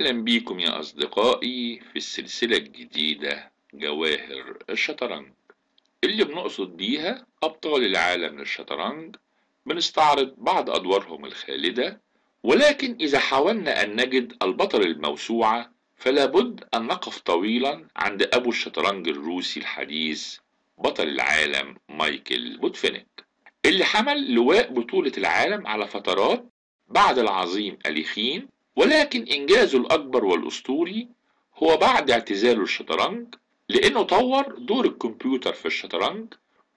أهلا بيكم يا أصدقائي في السلسلة الجديدة جواهر الشطرنج. اللي بنقصد بيها أبطال العالم للشطرنج بنستعرض بعض أدوارهم الخالدة ولكن إذا حاولنا أن نجد البطل الموسوعة فلا بد أن نقف طويلا عند أبو الشطرنج الروسي الحديث بطل العالم مايكل بوتفينيك اللي حمل لواء بطولة العالم على فترات بعد العظيم أليخين ولكن إنجازه الأكبر والأسطوري هو بعد اعتزاله الشطرنج لأنه طور دور الكمبيوتر في الشطرنج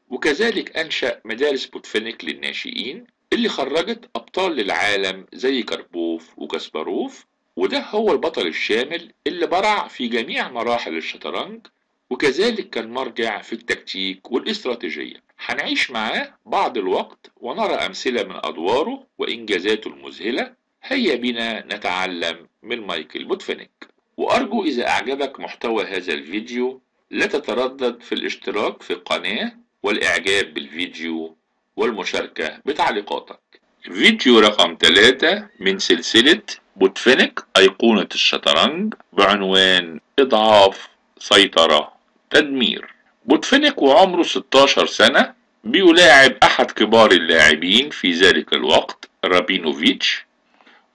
وكذلك أنشأ مدارس بوتفينيك للناشئين اللي خرجت أبطال للعالم زي كاربوف وكاسباروف وده هو البطل الشامل اللي برع في جميع مراحل الشطرنج وكذلك كان مرجع في التكتيك والإستراتيجية. هنعيش معاه بعض الوقت ونرى أمثلة من أدواره وإنجازاته المذهلة هيا بنا نتعلم من مايكل بوتفينيك. وأرجو إذا أعجبك محتوى هذا الفيديو لا تتردد في الاشتراك في القناة والإعجاب بالفيديو والمشاركة بتعليقاتك. فيديو رقم 3 من سلسلة بوتفينيك أيقونة الشطرنج بعنوان إضعاف سيطرة تدمير. بوتفينيك وعمره 16 سنة بيلاعب أحد كبار اللاعبين في ذلك الوقت رابينوفيتش.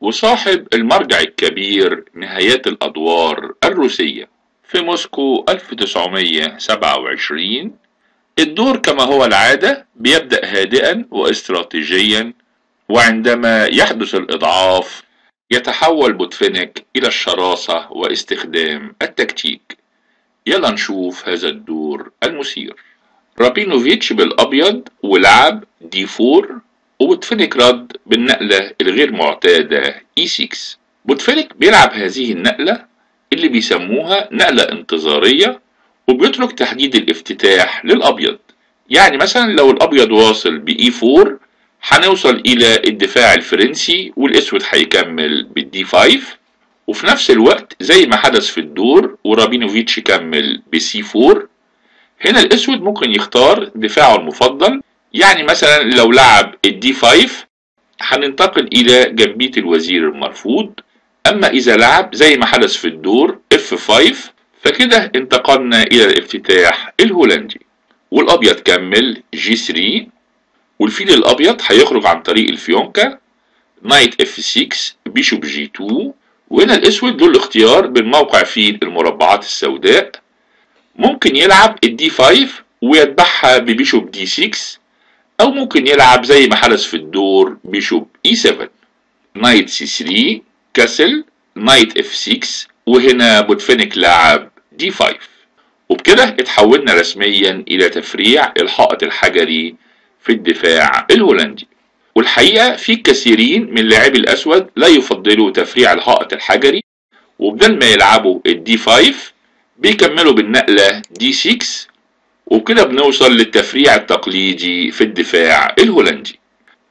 وصاحب المرجع الكبير نهايات الأدوار الروسية. في موسكو 1927 الدور كما هو العادة بيبدأ هادئا واستراتيجيا وعندما يحدث الإضعاف يتحول بوتفينيك إلى الشراسة واستخدام التكتيك. يلا نشوف هذا الدور المثير. رابينوفيتش بالأبيض ولعب D 4 وبوتفينيك رد بالنقلة الغير معتادة E6 بوتفينيك بيلعب هذه النقلة اللي بيسموها نقلة انتظارية وبيترك تحديد الافتتاح للأبيض. يعني مثلا لو الأبيض واصل ب E4 هنوصل إلى الدفاع الفرنسي والأسود هيكمل بال D 5 وفي نفس الوقت زي ما حدث في الدور ورابينوفيتش كمل ب C 4 هنا الأسود ممكن يختار دفاعه المفضل يعني مثلا لو لعب ال D 5 هننتقل إلى جامبيت الوزير المرفوض. أما إذا لعب زي ما حدث في الدور F5 فكده انتقلنا إلى الافتتاح الهولندي. والأبيض كمل G3 والفيل الأبيض هيخرج عن طريق الفيونكة knight F6 bishop G2 وهنا الأسود له الاختيار بين موقع فيل المربعات السوداء. ممكن يلعب ال D 5 ويتبعها ب bishop D 6 أو ممكن يلعب زي ما حدث في الدور bishop E 7 knight C 3 castle knight F 6 وهنا بوتفينيك لعب D 5 وبكده اتحولنا رسميا إلى تفريع الحائط الحجري في الدفاع الهولندي. والحقيقة في كثيرين من لاعبي الأسود لا يفضلوا تفريع الحائط الحجري وبدل ما يلعبوا ال D 5 بيكملوا بالنقلة D 6 وبكده بنوصل للتفريع التقليدي في الدفاع الهولندي.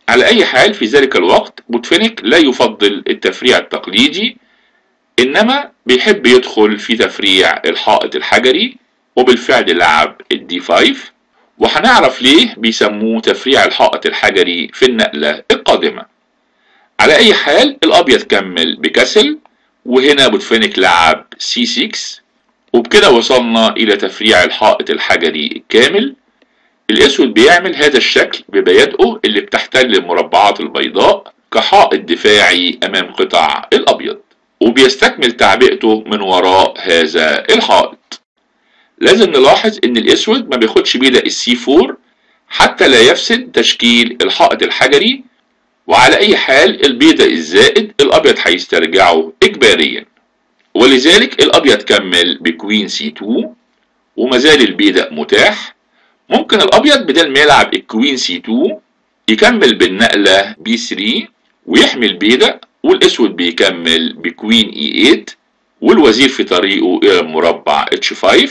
على أي حال في ذلك الوقت بوتفينيك لا يفضل التفريع التقليدي إنما بيحب يدخل في تفريع الحائط الحجري وبالفعل لعب ال D 5 وهنعرف ليه بيسموه تفريع الحائط الحجري في النقلة القادمة. على أي حال الأبيض كمل ب castle وهنا بوتفينيك لعب C 6 وبكده وصلنا إلى تفريع الحائط الحجري الكامل الأسود بيعمل هذا الشكل ببيادقه اللي بتحتل المربعات البيضاء كحائط دفاعي أمام قطع الأبيض وبيستكمل تعبئته من وراء هذا الحائط. لازم نلاحظ إن الأسود ما بياخدش بيدق ال C 4 حتى لا يفسد تشكيل الحائط الحجري وعلى أي حال البيدق الزائد الأبيض هيسترجعه اجباريا. ولذلك الأبيض كمل ب queen C 2 وما زال البيدق متاح. ممكن الأبيض بدل ما يلعب ال queen C 2 يكمل بالنقلة B 3 ويحمي البيدق والأسود بيكمل ب queen E 8 والوزير في طريقه إلى المربع H 5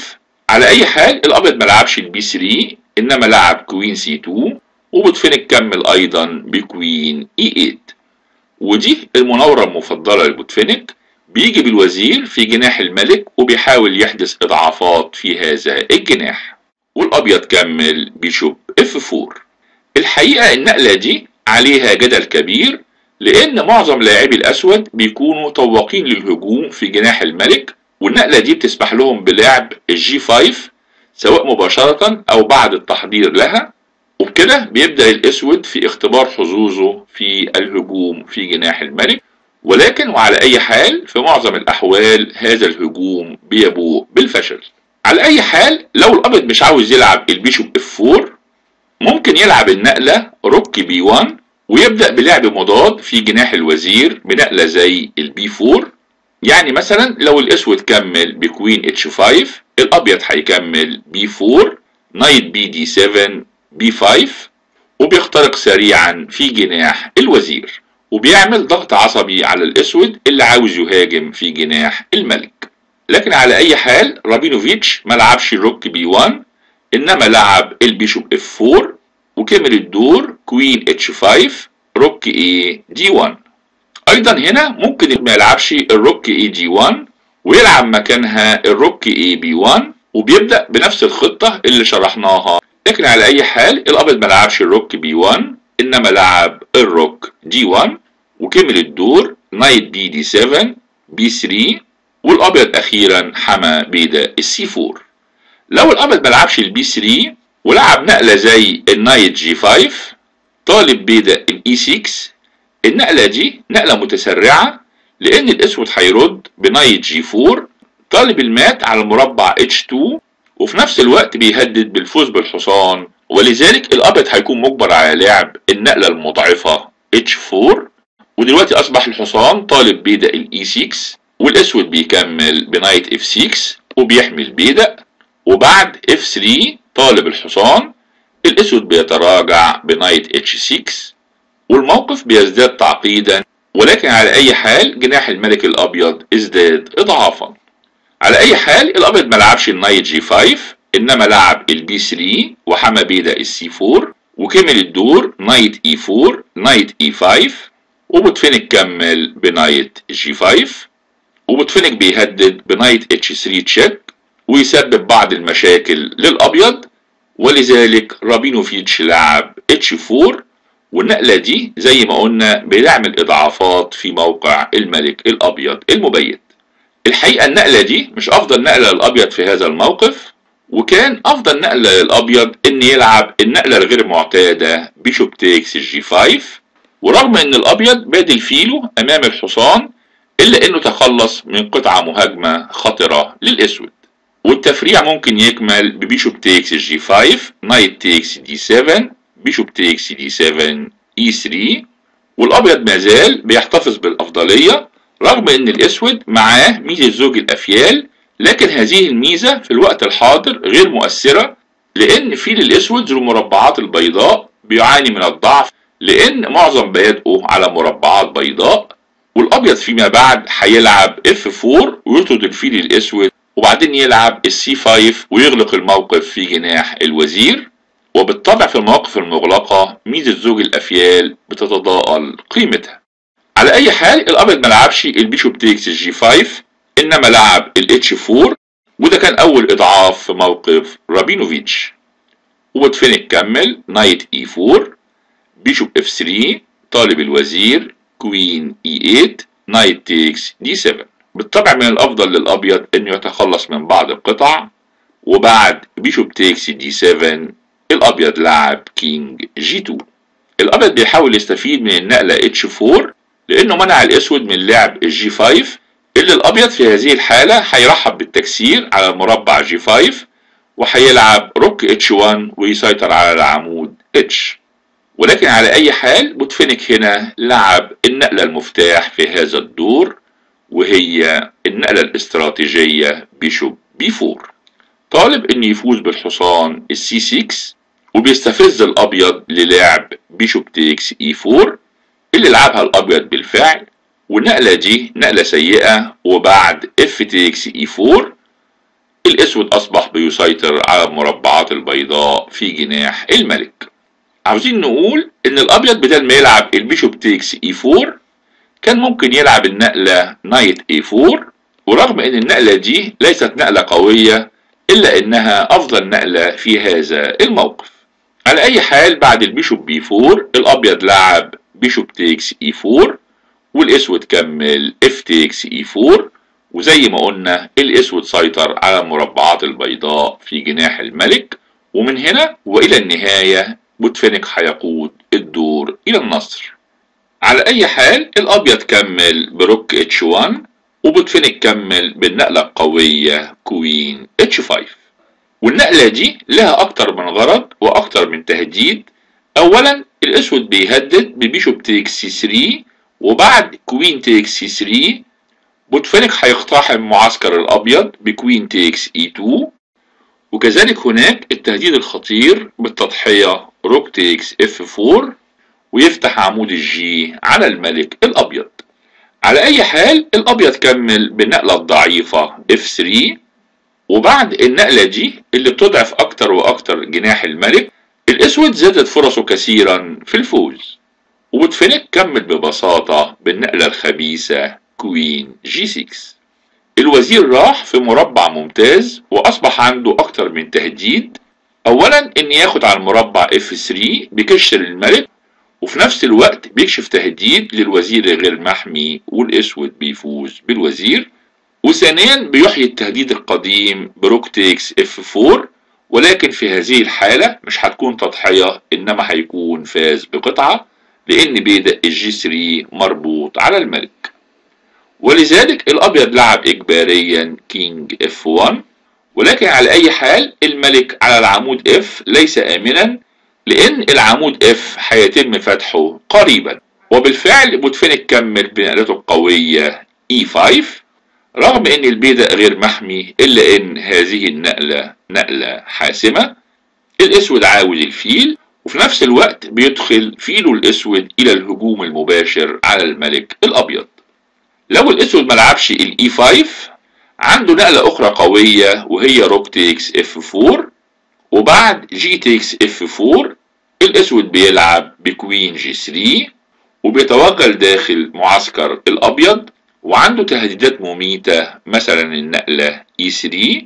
على أي حال الأبيض ما لعبش ال B 3 إنما لعب queen C 2 وبوتفينيك كمل أيضا ب queen E 8 ودي المناورة المفضلة لبوتفينيك بيجي بالوزير في جناح الملك وبيحاول يحدث اضعافات في هذا الجناح. والأبيض كمل bishop F 4 الحقيقة النقلة دي عليها جدل كبير لأن معظم لاعبي الأسود بيكونوا تواقين للهجوم في جناح الملك والنقلة دي بتسمح لهم بلعب ال G 5 سواء مباشرة أو بعد التحضير لها. وبكده بيبدأ الأسود في اختبار حظوظه في الهجوم في جناح الملك. ولكن وعلى أي حال في معظم الأحوال هذا الهجوم بيبوء بالفشل. على أي حال لو الأبيض مش عاوز يلعب ال bishop F 4 ممكن يلعب النقلة rook B 1 ويبدأ بلعب مضاد في جناح الوزير بنقلة زي ال B 4 يعني مثلا لو الأسود كمل ب queen H 5 الأبيض هيكمل B 4 knight B D 7 B 5 وبيخترق سريعا في جناح الوزير. وبيعمل ضغط عصبي على الأسود اللي عاوز يهاجم في جناح الملك. لكن على أي حال رابينوفيتش ما لعبش ال rook B 1 إنما لعب ال bishop F 4 وكمل الدور queen H 5 rook A D 1 أيضا هنا ممكن ما يلعبش ال rook A D 1 ويلعب مكانها ال rook A B 1 وبيبدأ بنفس الخطة اللي شرحناها. لكن على أي حال الأبيض ما لعبش ال rook B 1 إنما لعب ال rook D 1 وكمل الدور. knight B D 7 B 3 والأبيض أخيرا حمى بيدق ال C 4 لو الأبيض ما لعبش ال B 3 ولعب نقلة زي ال knight G 5 طالب بيدق ال E 6 النقلة دي نقلة متسرعة لأن الأسود هيرد ب knight G 4 طالب المات على المربع H 2 وفي نفس الوقت بيهدد بالفوز بالحصان. ولذلك الأبيض هيكون مجبر على لعب النقلة المضعفة H 4 ودلوقتي أصبح الحصان طالب بيدق ال E 6 والأسود بيكمل ب knight F 6 وبيحمي البيدق وبعد F 3 طالب الحصان الأسود بيتراجع بنايت اتش 6 والموقف بيزداد تعقيدا ولكن على أي حال جناح الملك الأبيض ازداد اضعافا. على أي حال الأبيض ما لعبش ال knight G 5 إنما لعب ال B 3 وحمى بيدق ال C 4 وكمل الدور knight E 4 knight E 5 وبوتفينيك كمل ب knight G 5 وبوتفينك بيهدد ب knight H 3 check ويسبب بعض المشاكل للأبيض. ولذلك رابينوفيتش لعب H 4 والنقلة دي زي ما قلنا بتعمل إضعافات في موقع الملك الأبيض المبيت. الحقيقة النقلة دي مش أفضل نقلة للأبيض في هذا الموقف وكان أفضل نقلة للأبيض إن يلعب النقلة الغير معتادة bishop takes G 5 ورغم إن الأبيض بادل فيله أمام الحصان إلا إنه تخلص من قطعة مهاجمة خطرة للأسود. والتفريع ممكن يكمل ب bishop takes G 5 knight takes D 7 bishop takes D 7 E 3 والأبيض مازال بيحتفظ بالأفضلية رغم إن الأسود معاه ميزة زوج الأفيال لكن هذه الميزة في الوقت الحاضر غير مؤثرة لأن فيل الأسود ذو المربعات البيضاء بيعاني من الضعف لأن معظم بيادقه على مربعات بيضاء والأبيض فيما بعد هيلعب F 4 ويطرد الفيل الأسود وبعدين يلعب ال C 5 ويغلق الموقف في جناح الوزير. وبالطبع في المواقف المغلقة ميزة زوج الأفيال بتتضاءل قيمتها. على أي حال الأبيض ما لعبش ال bishop takes G 5 إنما لعب ال H 4 وده كان أول إضعاف في موقف رابينوفيتش. وبوتفينك كمل knight E 4 bishop F 3 طالب الوزير queen E 8 knight takes D 7 بالطبع من الأفضل للأبيض إنه يتخلص من بعض القطع وبعد bishop takes D 7 الأبيض لعب king G 2 الأبيض بيحاول يستفيد من النقلة H 4 لأنه منع الأسود من لعب ال G 5 اللي الأبيض في هذه الحالة هيرحب بالتكسير على المربع G 5 وهيلعب rook H 1 ويسيطر على العمود H ولكن على أي حال بوتفينك هنا لعب النقلة المفتاح في هذا الدور وهي النقلة الاستراتيجية bishop B 4 طالب ان يفوز بالحصان ال C 6 وبيستفز الأبيض للعب bishop takes E 4 اللي لعبها الأبيض بالفعل والنقله دي نقلة سيئة وبعد F takes E 4 الأسود أصبح بيسيطر على المربعات البيضاء في جناح الملك. عاوزين نقول إن الأبيض بدل ما يلعب ال bishop takes E 4 كان ممكن يلعب النقلة knight E 4 ورغم إن النقلة دي ليست نقلة قوية إلا إنها أفضل نقلة في هذا الموقف. على أي حال بعد ال bishop B 4 الأبيض لعب bishop takes E 4 والأسود كمل F takes E 4 وزي ما قلنا الأسود سيطر على المربعات البيضاء في جناح الملك ومن هنا وإلى النهاية بوتفينك هيقود الدور إلى النصر. على أي حال الأبيض كمل ب rook H 1 وبوتفينك كمل بالنقلة القوية queen H 5 والنقلة دي لها أكتر من غرض وأكتر من تهديد. اولا الأسود بيهدد ب bishop takes C 3 وبعد queen takes C 3 بوتفينك هيقتحم معسكر الأبيض ب queen takes E 2 وكذلك هناك التهديد الخطير بالتضحية rook takes F 4 ويفتح عمود ال G على الملك الأبيض. على أي حال الأبيض كمل بالنقلة الضعيفة F 3 وبعد النقلة دي اللي بتضعف أكتر وأكتر جناح الملك الأسود زادت فرصه كثيرا في الفوز. وبوتفينك كمل ببساطة بالنقلة الخبيثة queen G 6 الوزير راح في مربع ممتاز وأصبح عنده أكتر من تهديد. اولا إن ياخد على المربع F 3 بكش الملك وفي نفس الوقت بيكشف تهديد للوزير غير محمي والأسود بيفوز بالوزير. وثانيا بيحيي التهديد القديم ب rook takes F 4 ولكن في هذه الحالة مش هتكون تضحية إنما هيكون فاز بقطعة لأن بيدق ال G 3 مربوط على الملك. ولذلك الأبيض لعب اجباريا king F 1 ولكن على أي حال الملك على العمود F ليس امنا لأن العمود F هيتم فتحه قريبا. وبالفعل بوتفينك كمل بنقلته القوية E 5 رغم إن البيدق غير محمي إلا إن هذه النقلة نقلة حاسمة. الأسود عاوز الفيل وفي نفس الوقت بيدخل فيله الأسود إلى الهجوم المباشر على الملك الأبيض. لو الاسود ملعبش ال E 5 عنده نقلة أخرى قوية وهي rook takes F 4 وبعد G takes F 4 الأسود بيلعب ب queen G 3 وبيتوغل داخل معسكر الأبيض وعنده تهديدات مميتة مثلا النقلة E 3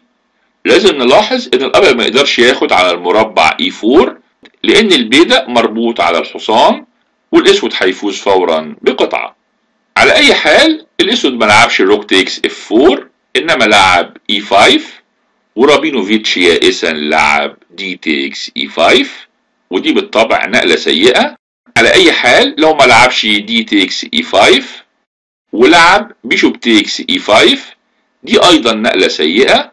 لازم نلاحظ إن الأبيض ما يقدرش ياخد على المربع E 4 لأن البيدق مربوط على الحصان والأسود هيفوز فورا بقطعة. على أي حال الأسود ما لعبش rook takes F 4 إنما لعب E 5 ورابينوفيتش يائسا لعب D takes E 5 ودي بالطبع نقلة سيئة. على أي حال لو ما لعبش d takes e 5 ولعب bishop takes e 5 دي أيضا نقلة سيئة.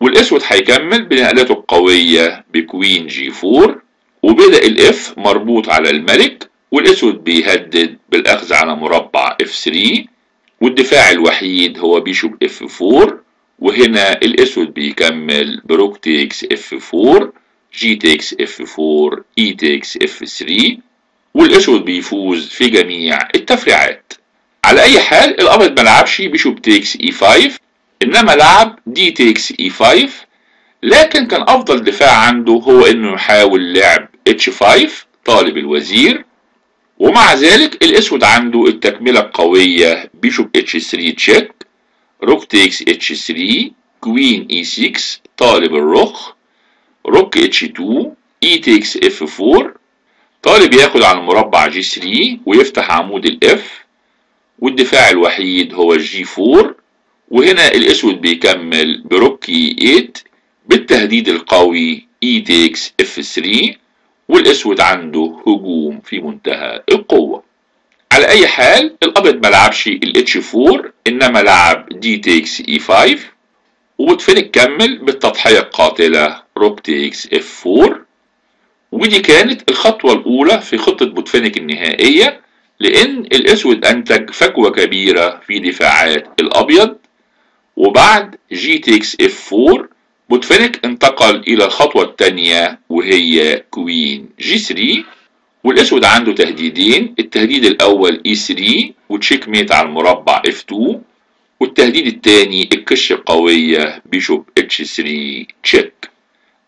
والأسود هيكمل بنقلته القوية ب queen g 4 وبيدق ال f مربوط على الملك. والأسود بيهدد بالأخذ على مربع f 3 والدفاع الوحيد هو bishop f 4 وهنا الأسود بيكمل ب rook takes f 4 g takes f 4 e takes f 3 والأسود بيفوز في جميع التفريعات. على أي حال الأبيض ما لعبش bishop takes e 5 إنما لعب d takes e 5 لكن كان أفضل دفاع عنده هو إنه يحاول لعب اتش 5 طالب الوزير ومع ذلك الأسود عنده التكملة القوية bishop h 3 check rook takes h 3 queen e 6 طالب الرخ rook h 2 e takes f 4 طالب ياخد على المربع جي 3 ويفتح عمود ال f والدفاع الوحيد هو الجي 4 وهنا الأسود بيكمل ب rook e 8 بالتهديد القوي e takes f 3 والأسود عنده هجوم في منتهى القوة. على أي حال الأبيض ما لعبش الاتش 4 إنما لعب d takes e 5 وبوتفينك كمل بالتضحية القاتلة rook takes f 4 ودي كانت الخطوة الأولى في خطة بوتفينك النهائية لأن الأسود أنتج فجوة كبيرة في دفاعات الأبيض. وبعد g takes f 4 بوتفينك انتقل إلى الخطوة الثانية وهي queen g 3 والأسود عنده تهديدين التهديد الأول e 3 و checkmate على المربع f 2 والتهديد الثاني الكش القوية bishop h 3 check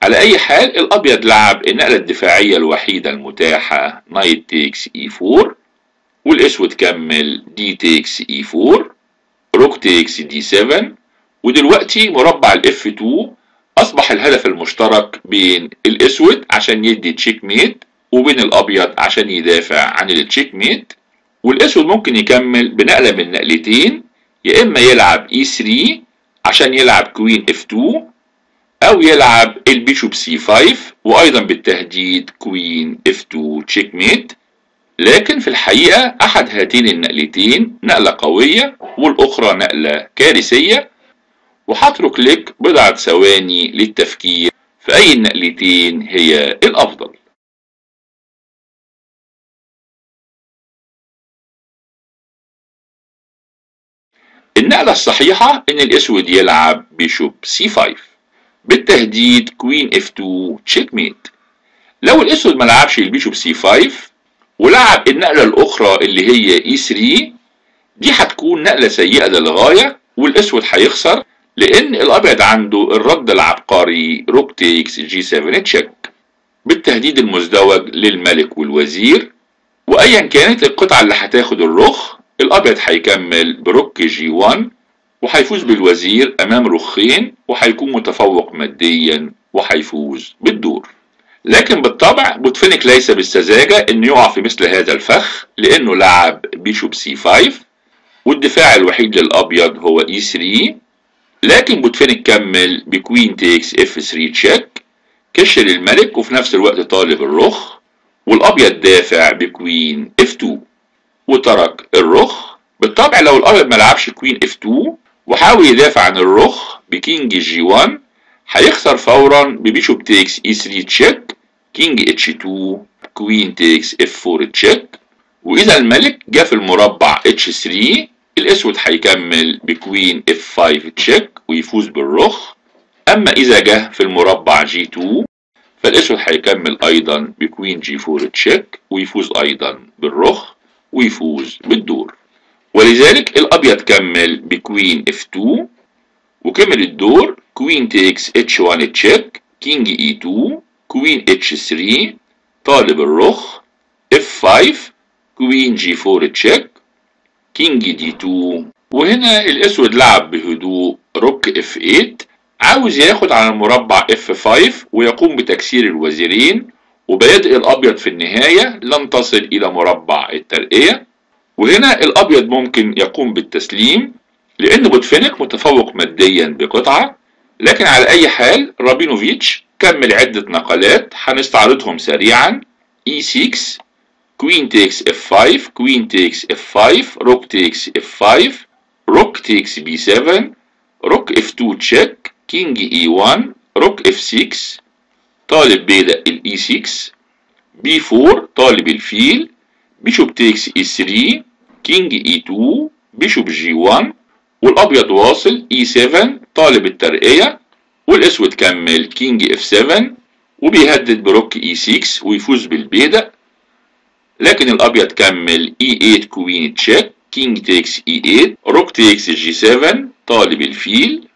على أي حال الأبيض لعب النقلة الدفاعية الوحيدة المتاحة knight takes e 4 والأسود كمل d takes e 4 rook takes d 7 ودلوقتي مربع ال f 2 أصبح الهدف المشترك بين الأسود عشان يدي checkmate وبين الأبيض عشان يدافع عن ال checkmate. والأسود ممكن يكمل بنقلة من نقلتين يا إما يلعب e 3 عشان يلعب queen f 2 أو يلعب ال bishop c 5 وأيضا بالتهديد queen f 2 checkmate. لكن في الحقيقة أحد هاتين النقلتين نقلة قوية والأخرى نقلة كارثية. وهترك لك بضعة ثواني للتفكير في اي النقلتين هي الأفضل. النقلة الصحيحة إن الأسود يلعب bishop c 5 بالتهديد queen f 2 checkmate لو الأسود ما لعبش ال bishop c 5 ولعب النقلة الأخرى اللي هي e 3 دي هتكون نقلة سيئة للغاية والأسود هيخسر. لأن الابيض عنده الرد العبقري rook takes g 7 check بالتهديد المزدوج للملك والوزير. وايا كانت القطعة اللي هتاخد الرخ الابيض هيكمل ب rook g 1 وهيفوز بالوزير أمام رخين وهيكون متفوق ماديا وهيفوز بالدور. لكن بالطبع بوتفينيك ليس بالسذاجة انه يقع في مثل هذا الفخ لأنه لعب bishop c 5 والدفاع الوحيد للأبيض هو e 3 لكن بوتفينيك كمل ب queen takes f 3 check كش الملك وفي نفس الوقت طالب الرخ والأبيض دافع ب queen f 2 وترك الرخ. بالطبع لو الأبيض ما لعبش queen f 2 وحاول يدافع عن الرخ ب king g 1 هيخسر فورا ب bishop takes e 3 check king h 2 queen takes f 4 check. وإذا الملك جه في المربع اتش 3 الأسود هيكمل ب queen f 5 check ويفوز بالرخ. أما إذا جه في المربع جي 2 فالأسود هيكمل أيضا ب queen g 4 check ويفوز أيضا بالرخ ويفوز بالدور. ولذلك الأبيض كمل ب queen f 2 وكمل الدور. queen takes h 1 check king e 2 queen h 3 طالب الرخ. f 5 queen g 4 check king d 2 وهنا الأسود لعب بهدوء rook f 8 عاوز ياخد على المربع f 5 ويقوم بتكسير الوزيرين. وبيادق الأبيض في النهاية لن تصل إلى مربع الترقية. وهنا الأبيض ممكن يقوم بالتسليم لأن بوتفينيك متفوق ماديا بقطعة. لكن على أي حال رابينوفيتش كمل عدة نقلات هنستعرضهم سريعا. E6 queen takes f5 queen takes f5 rook takes f5 rook takes b7 rook f2 check king e1 rook f6 طالب بيدق ال e 6 b 4 طالب الفيل bishop takes a 3 king e 2 bishop G 1 والأبيض واصل E 7 طالب الترقية والأسود كمل king F 7 وبيهدد ب rook E 6 ويفوز بالبيدق لكن الأبيض كمل E 8 queen check king takes E 8 rook takes G 7 طالب الفيل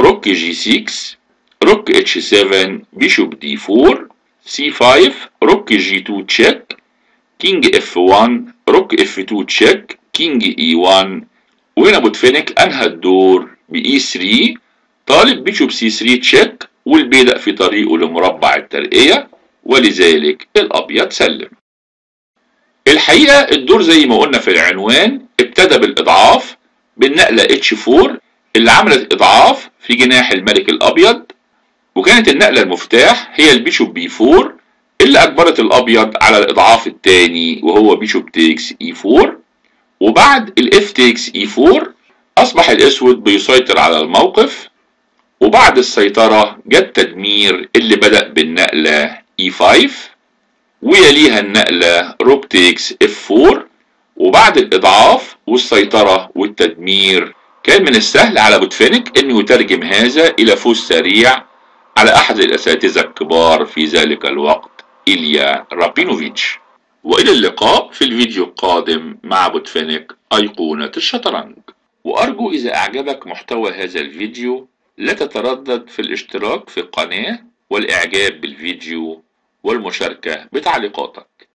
rook G 6 rook H 7 bishop D 4 C 5 rook G 2 check king F 1 rook F 2 check king E 1 وهنا بوتفينيك أنهى الدور ب E 3 طالب bishop C 3 check والبيدق في طريقه لمربع الترقية ولذلك الأبيض سلم. الحقيقة الدور زي ما قلنا في العنوان ابتدى بالإضعاف بالنقلة H 4 اللي عملت إضعاف في جناح الملك الأبيض وكانت النقلة المفتاح هي ال bishop B 4 اللي أجبرت الأبيض على الإضعاف الثاني وهو bishop takes E 4 وبعد ال F takes E 4 أصبح الاسود بيسيطر على الموقف وبعد السيطرة جاء التدمير اللي بدأ بالنقلة E 5 ويليها النقلة rook takes F 4 وبعد الإضعاف والسيطرة والتدمير. كان من السهل على بوتفينيك إنه يترجم هذا إلى فوز سريع على أحد الأساتذة الكبار في ذلك الوقت إيليا رابينوفيتش. وإلى اللقاء في الفيديو القادم مع بوتفينيك أيقونة الشطرنج. وأرجو إذا أعجبك محتوى هذا الفيديو لا تتردد في الاشتراك في القناة والإعجاب بالفيديو. والمشاركة بتعليقاتك.